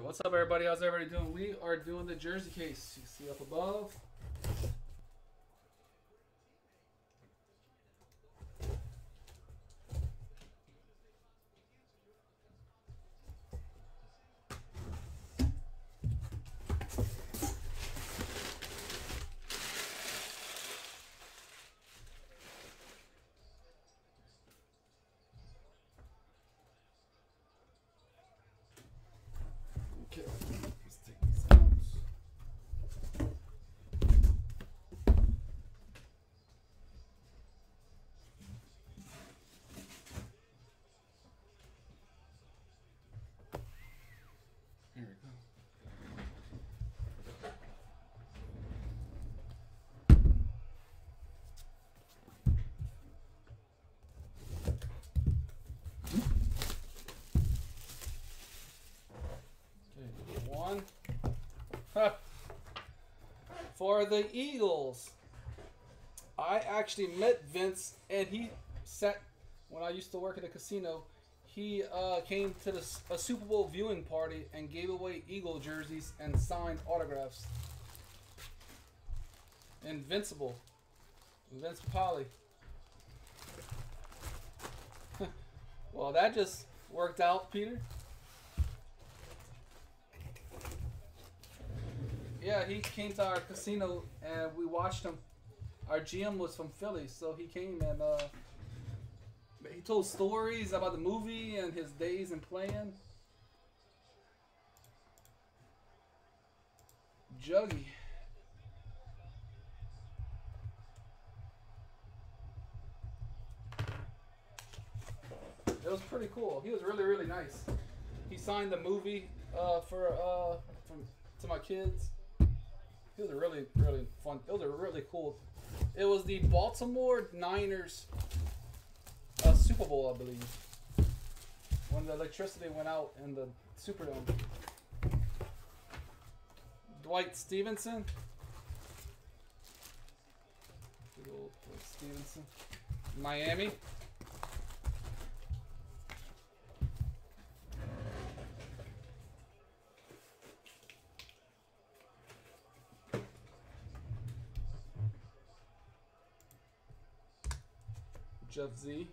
What's up everybody? How's everybody doing? We are doing the jersey case. You see up above. For the Eagles, I actually met Vince, and he sat when I used to work at a casino. He uh, came to the a Super Bowl viewing party and gave away Eagle jerseys and signed autographs. Invincible, Vince Papale. well, that just worked out, Peter. Yeah, he came to our casino and we watched him. Our GM was from Philly, so he came and uh, he told stories about the movie and his days in playing. Juggy. It was pretty cool. He was really, really nice. He signed the movie uh, for uh, from, to my kids. It was a really, really fun. It was a really cool. It was the Baltimore Niners uh, Super Bowl, I believe, when the electricity went out in the Superdome. Dwight Stephenson. Stephenson. Miami. Jeff Z.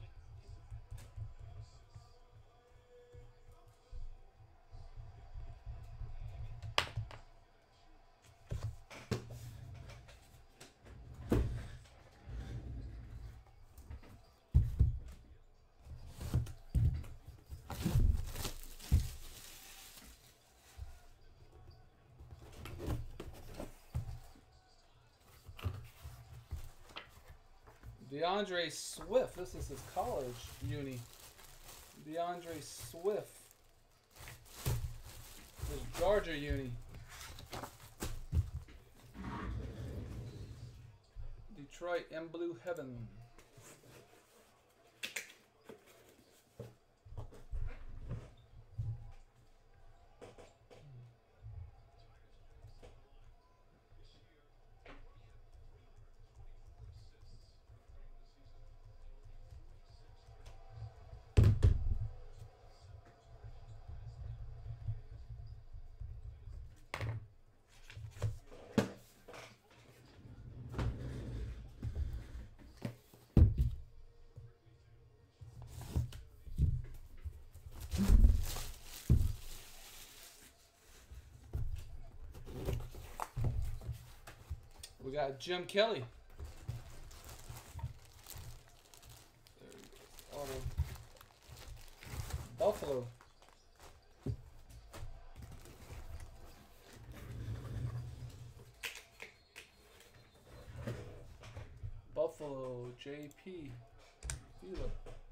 DeAndre Swift. This is his college uni. DeAndre Swift. His Georgia uni. Detroit and Blue Heaven. Got Jim Kelly. Buffalo. Buffalo JP. Fila.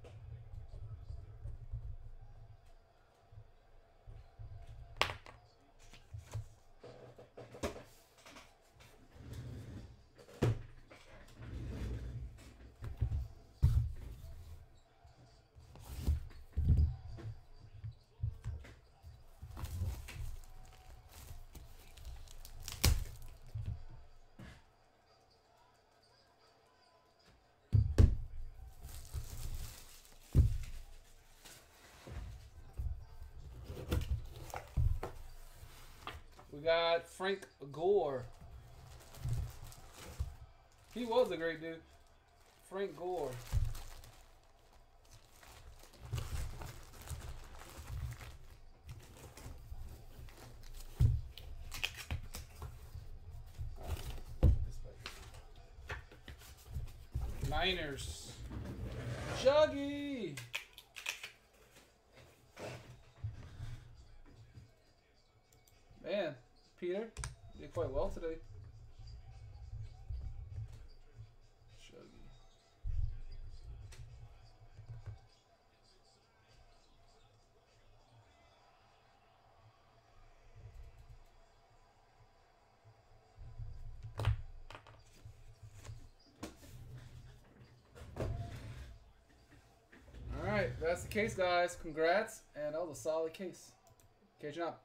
Got Frank Gore. He was a great dude. Frank Gore. Niners. Juggy. Peter did quite well today. Shuggy. All right, that's the case, guys. Congrats, and that was a solid case. Catching up.